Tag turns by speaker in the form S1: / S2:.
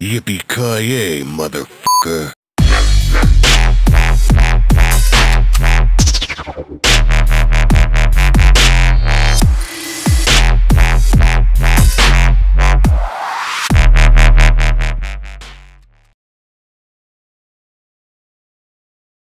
S1: Yippee-ki-yay, motherfucker.